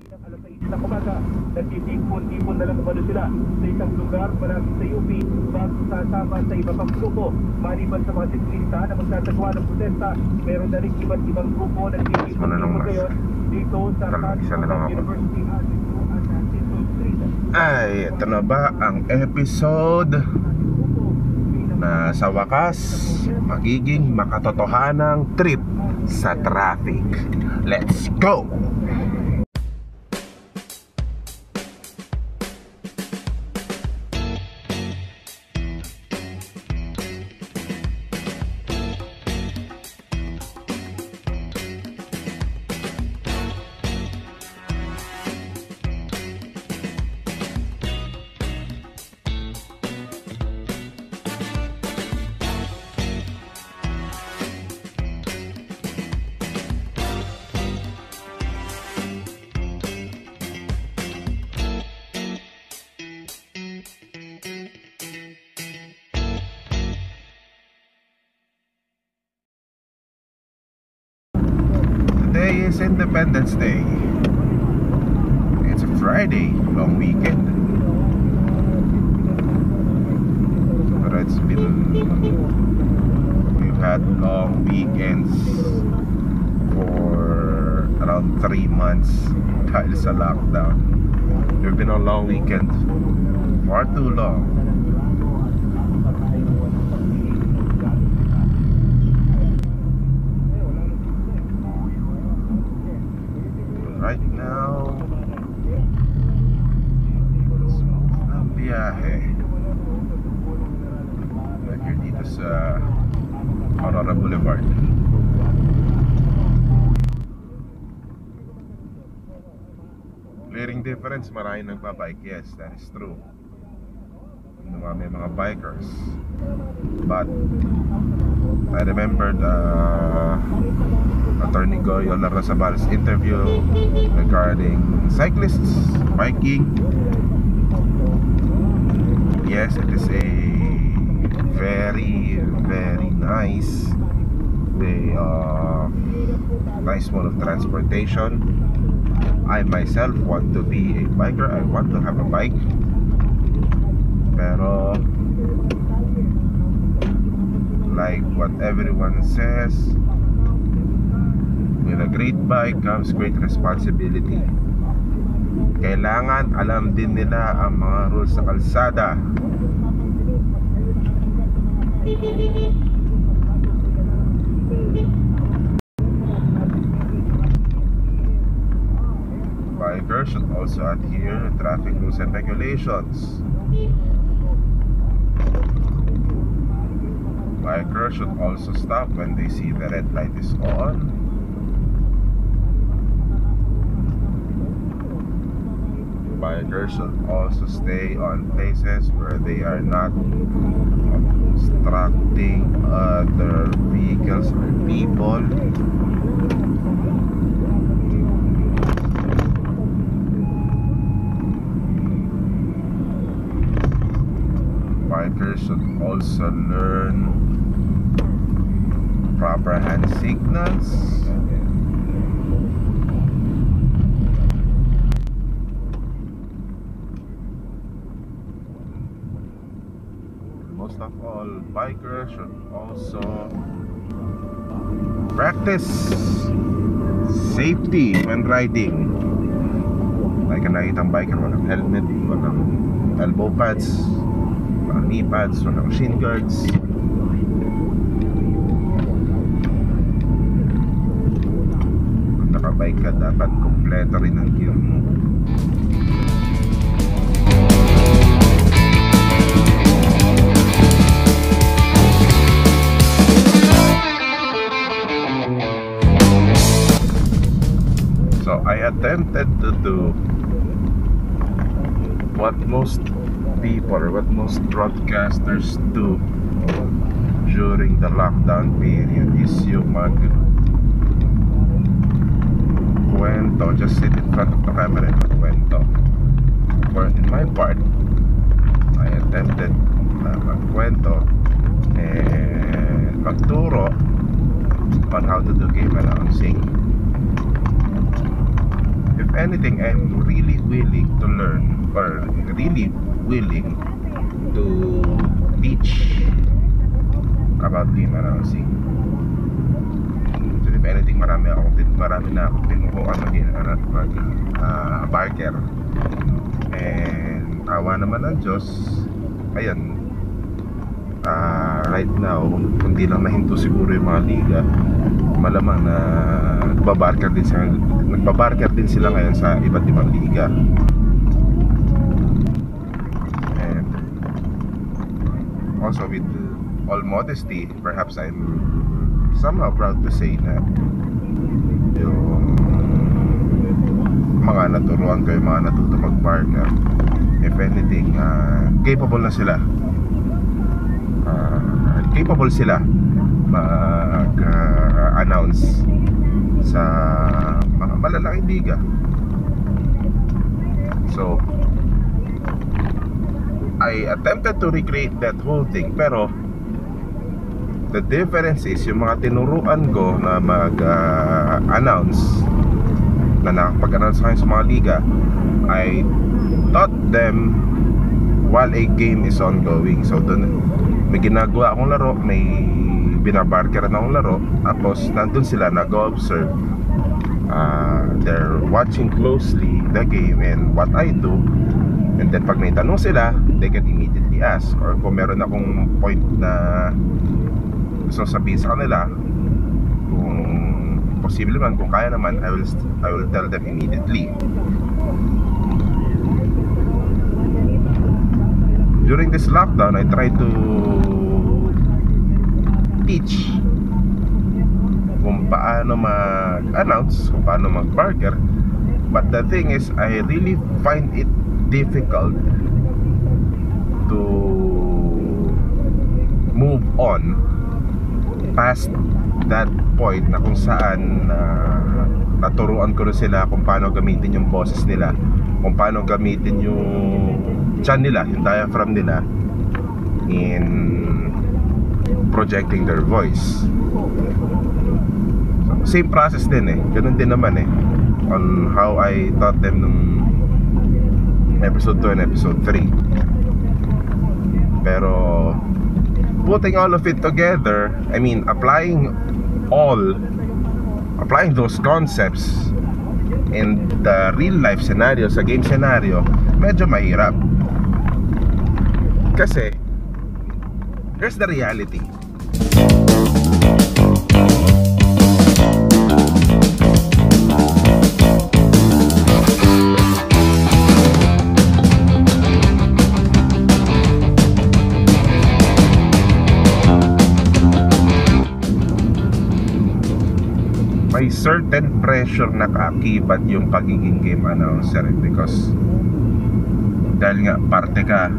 Alas 6 ng umaga, nagtitipon-tipon na lang umano sila sa isang lugar malapit sa UP bago sasama sa iba pang grupo. Maliban sa mga siklista na magsasagawa ng protesta, meron na rin iba't ibang grupo na Mas mo na lang, nagtitipon mas. ngayon dito sa. University. Ay, ito na ba ang episode na sa wakas magiging makatotohanang trip sa traffic. Let's go! Is Independence Day. It's a Friday, long weekend. But it's been we've had long weekends for around three months dahil sa lockdown. We've been on long weekend far too long. Now, ang biyahe. Here dito sa Aurora Boulevard. Clearing difference, marami nagbabike. Yes, that is true. Marami mga bikers. But, I remembered uh, Attorney Goyo Larrazabal's interview regarding cyclists, biking. Yes, it is a very, very nice way of nice mode of transportation. I myself want to be a biker. I want to have a bike. Pero like what everyone says, with a great bike comes great responsibility. Kailangan alam din nila ang mga rules sa kalsada. Bikers should also adhere to traffic rules and regulations. Bikers should also stop when they see the red light is on. Bikers should also stay on places where they are not obstructing other vehicles or people. Bikers should also learn proper hand signals. Most of all, bikers should also practice safety when riding. Like a nakitang biker, walang helmet, walang elbow pads, walang knee pads, walang shin guards. Nakabike ka, dapat kompleto rin ang gear mo. So I attempted to do what most people what most broadcasters do during the lockdown period is yung mag kwento, just sit in front of the camera and magkwento. For in my part, I attempted na magkwento and magturo on how to do game announcing. if anything, I'm really willing to learn or really willing to teach about game announcing. Anything, marami akong tin marami na akong tinuruan mag ano, mag uh, barker. And awa naman ng Diyos, ayun, uh, right now, hindi lang nahinto siguro yung mga liga, malamang na nagbabarker din sila, nagbabarker din sila ngayon sa iba't ibang liga. And also with all modesty, perhaps I'm somehow proud to say na yung mga naturuan ko, yung mga natuto mag-partner, if anything, uh, capable na sila. Uh, capable sila mag-announce sa mga malalaking liga. So, I attempted to recreate that whole thing pero the difference is yung mga tinuruan ko na mag-announce na nakapag-announce kayo sa mga liga I taught them while a game is ongoing. So doon may ginagawa akong laro may binabarkeran akong laro tapos nandun sila nag-observe uh, they're watching closely the game and what I do. And then pag may tanong sila they can immediately ask. Or kung meron akong point na gusto sabihin sa kanila kung posible man kung kaya naman I will I will tell them immediately. During this lockdown I try to teach kung paano mag-announce kung paano mag-barker but the thing is I really find it difficult to move on past that point na kung saan uh, naturuan ko na sila kung paano gamitin yung boses nila kung paano gamitin yung chan nila, yung diaphragm nila in projecting their voice. So, same process din eh ganun din naman eh on how I taught them nung episode 2 and episode 3 pero putting all of it together I mean applying all applying those concepts in the real life scenario sa game scenario medyo mahirap. Kasi here's the reality pressure na kaakibat yung pagiging game announcer eh, because dahil nga parte ka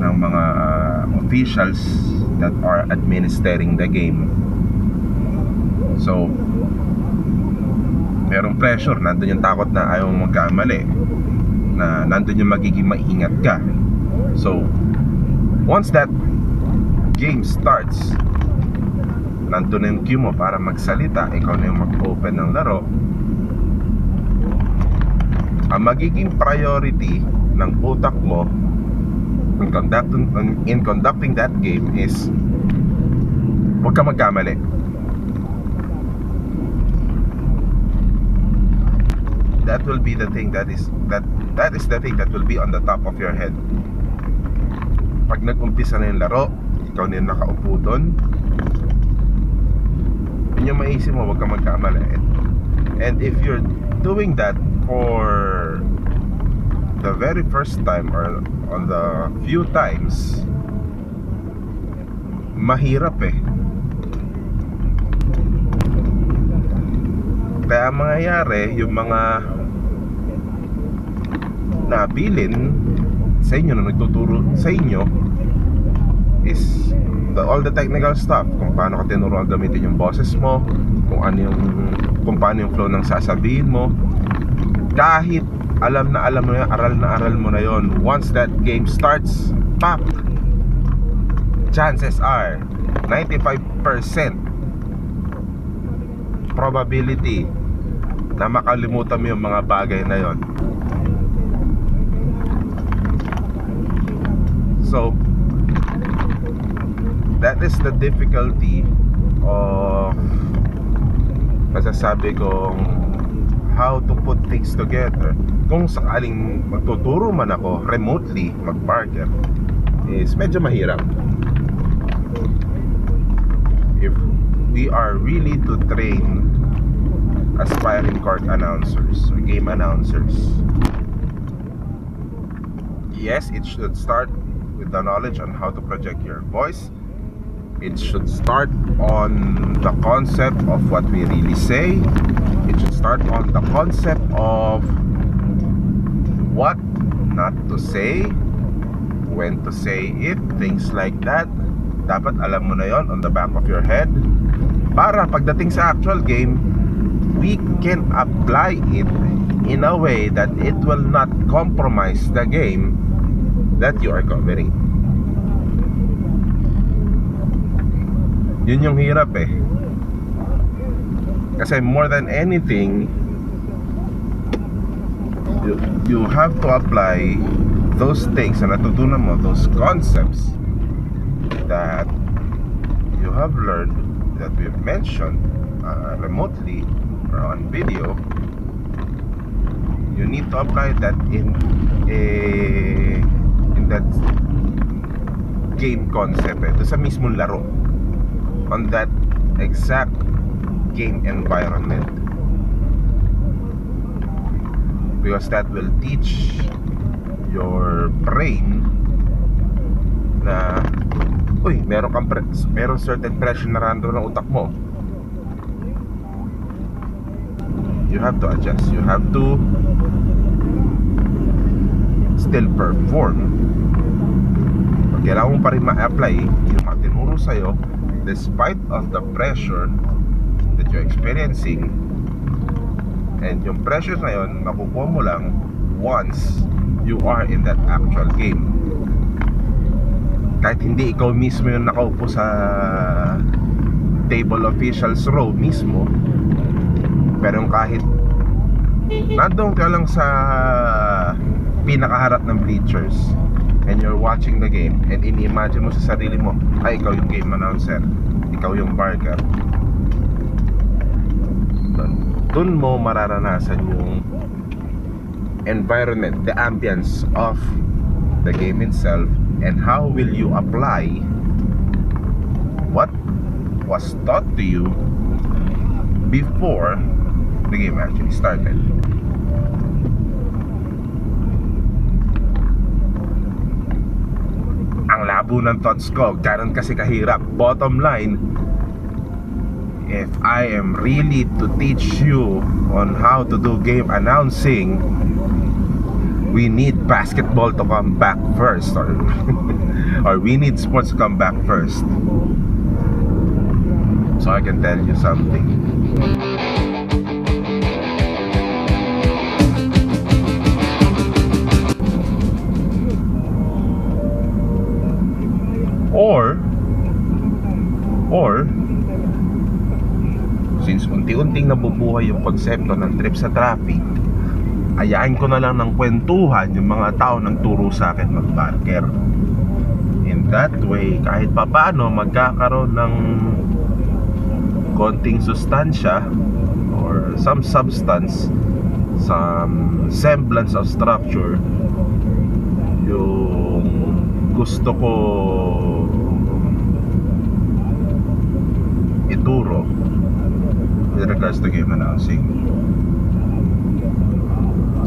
ng mga uh, officials that are administering the game. So merong pressure nandun yung takot na ayaw magkamali na nandun yung magiging maingat ka. So once that game starts nandun na yung cue mo para magsalita. Ikaw na yung mag-open ng laro. Ang magiging priority ng utak mo in conducting, in conducting that game is huwag ka magkamali. That will be the thing that is that that is the thing that will be on the top of your head. Pag nag-umpisa na yung laro ikaw na yung nakaupo doon yun yung maisip mo huwag ka magkamali. And if you're doing that for the very first time or on the few times mahirap eh. Kaya mangyayari yung mga nabilin sa inyo na nagtuturo sa inyo the, all the technical stuff. Kung paano ka tinuruan gamitin yung boses mo. Kung ano yung kung paano yung flow ng sasabihin mo. Kahit alam na alam mo na aral na aral mo na yon once that game starts pop chances are 95% probability na makalimutan mo yung mga bagay na yon. So, that is the difficulty of masasabi kong how to put things together. Kung sakaling magtuturo man ako remotely mag-parker is medyo mahirap. If we are really to train aspiring court announcers or game announcers, yes, it should start with the knowledge on how to project your voice. It should start on the concept of what we really say. It should start on the concept of what not to say, when to say it, things like that. Dapat alam mo na yon on the back of your head. Para pagdating sa actual game, we can apply it in a way that it will not compromise the game that you are covering. Yun yung hirap eh. Kasi more than anything, you, you have to apply those things na natutunan mo, those concepts that you have learned that we've mentioned uh, remotely or on video. You need to apply that in a in that game concept. Eh, sa mismong laro on that exact game environment. Because that will teach your brain na uy, meron kang pre- meron certain pressure na rando ng utak mo. You have to adjust. You have to still perform. Pag kailangan mo pa rin ma-apply yung mga tinuro sa'yo despite of the pressure that you're experiencing and yung pressure na yun makukuha mo lang once you are in that actual game. Kahit hindi ikaw mismo yung nakaupo sa table officials row mismo pero yung kahit nandun ka lang sa pinakaharap ng bleachers and you're watching the game and ini-imagine mo sa sarili mo ay ikaw yung game announcer. Ikaw yung barker. Dun, dun mo mararanasan yung environment the ambience of the game itself and how will you apply what was taught to you before the game actually started ang labo ng thoughts ko. Ganun kasi kahirap. Bottom line if I am really to teach you on how to do game announcing we need basketball to come back first or or we need sports to come back first. So I can tell you something unti-unting nabubuhay yung konsepto ng trip sa traffic. Ayain ko na lang ng kwentuhan yung mga tao nang turo sa akin mag-barker. In that way kahit papaano magkakaroon ng konting sustansya or some substance some semblance of structure yung gusto ko ituro with regards to game announcing.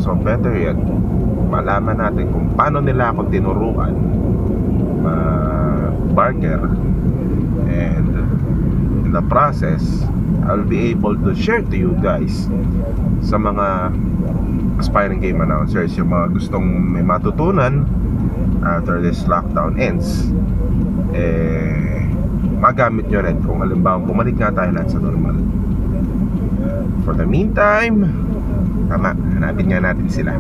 So better yet malaman natin kung paano nila ako tinuruan uh, barker and in the process I'll be able to share to you guys sa mga aspiring game announcers yung mga gustong may matutunan after this lockdown ends. Eh magamit nyo rin kung halimbawa bumalik nga tayo lahat sa normal for the meantime tama hanapin nga natin sila